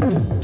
Mm-hmm.